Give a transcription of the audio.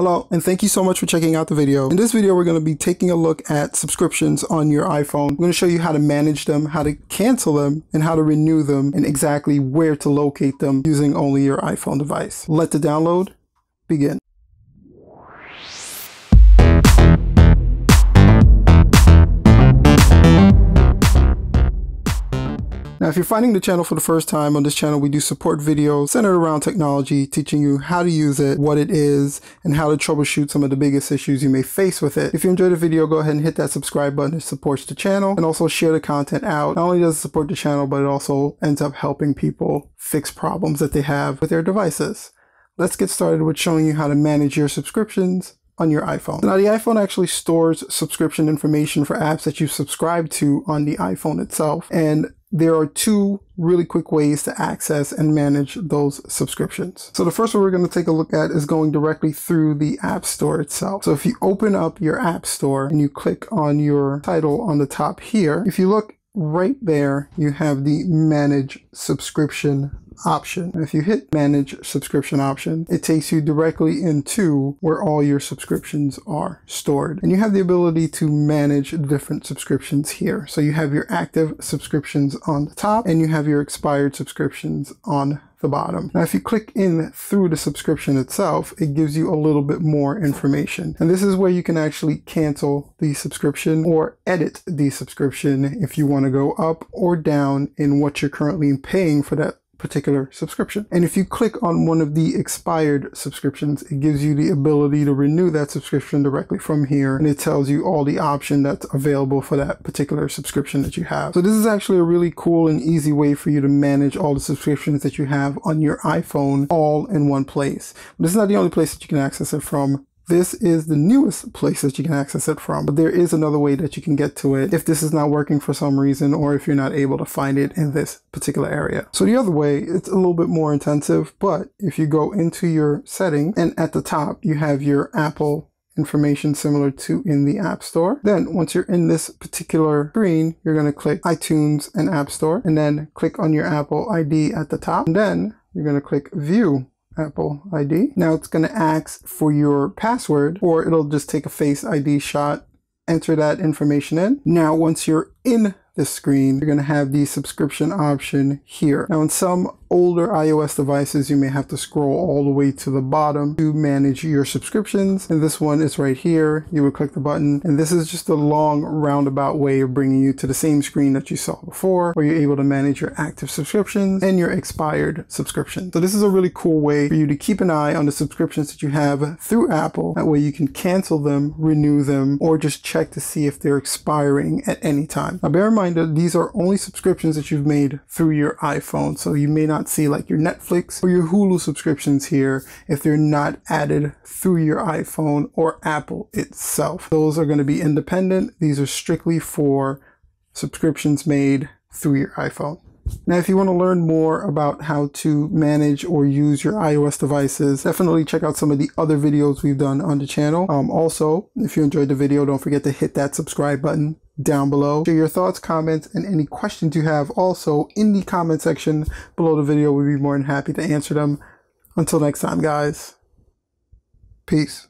Hello, and thank you so much for checking out the video. In this video, we're going to be taking a look at subscriptions on your iPhone. I'm going to show you how to manage them, how to cancel them, and how to renew them, and exactly where to locate them using only your iPhone device. Let the download begin. Now, if you're finding the channel for the first time, on this channel we do support videos centered around technology, teaching you how to use it, what it is, and how to troubleshoot some of the biggest issues you may face with it. If you enjoyed the video, go ahead and hit that subscribe button. It supports the channel and also share the content out. Not only does it support the channel, but it also ends up helping people fix problems that they have with their devices. Let's get started with showing you how to manage your subscriptions on your iPhone. Now the iPhone actually stores subscription information for apps that you subscribe to on the iPhone itself. And there are two really quick ways to access and manage those subscriptions. So the first one we're going to take a look at is going directly through the App Store itself. So if you open up your App Store and you click on your title on the top here, if you look right there, you have the Manage Subscription option. If you hit manage subscription option, it takes you directly into where all your subscriptions are stored. And you have the ability to manage different subscriptions here. So you have your active subscriptions on the top and you have your expired subscriptions on the bottom. Now, if you click in through the subscription itself, it gives you a little bit more information. And this is where you can actually cancel the subscription or edit the subscription if you want to go up or down in what you're currently paying for that particular subscription. And if you click on one of the expired subscriptions, it gives you the ability to renew that subscription directly from here. And it tells you all the option that's available for that particular subscription that you have. So this is actually a really cool and easy way for you to manage all the subscriptions that you have on your iPhone all in one place. But this is not the only place that you can access it from. This is the newest place that you can access it from, but there is another way that you can get to it if this is not working for some reason or if you're not able to find it in this particular area. So the other way, it's a little bit more intensive, but if you go into your setting and at the top, you have your Apple information similar to in the App Store. Then once you're in this particular screen, you're going to click iTunes and App Store and then click on your Apple ID at the top. And then you're going to click View Apple ID. Now it's going to ask for your password or it'll just take a face ID shot, enter that information in. Now once you're in the screen, you're going to have the subscription option here. Now in some older iOS devices, you may have to scroll all the way to the bottom to manage your subscriptions. And this one is right here. You would click the button. And this is just a long roundabout way of bringing you to the same screen that you saw before, where you're able to manage your active subscriptions and your expired subscriptions. So this is a really cool way for you to keep an eye on the subscriptions that you have through Apple. That way you can cancel them, renew them, or just check to see if they're expiring at any time. Now bear in mind that these are only subscriptions that you've made through your iPhone. So you may not not see like your Netflix or your Hulu subscriptions here if they're not added through your iPhone or Apple itself. Those are going to be independent. These are strictly for subscriptions made through your iPhone. Now, if you want to learn more about how to manage or use your iOS devices, definitely check out some of the other videos we've done on the channel. Um, also, if you enjoyed the video, don't forget to hit that subscribe button down below. Share your thoughts, comments, and any questions you have also in the comment section below the video. We'd be more than happy to answer them. Until next time, guys. Peace.